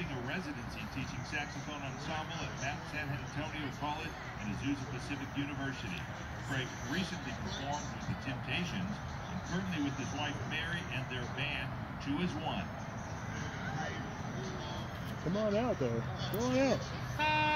including a residency teaching saxophone ensemble at Mount San Antonio College and Azusa Pacific University. Craig recently performed with the Temptations and currently with his wife Mary and their band, Two Is One. Come on out though. Come on out.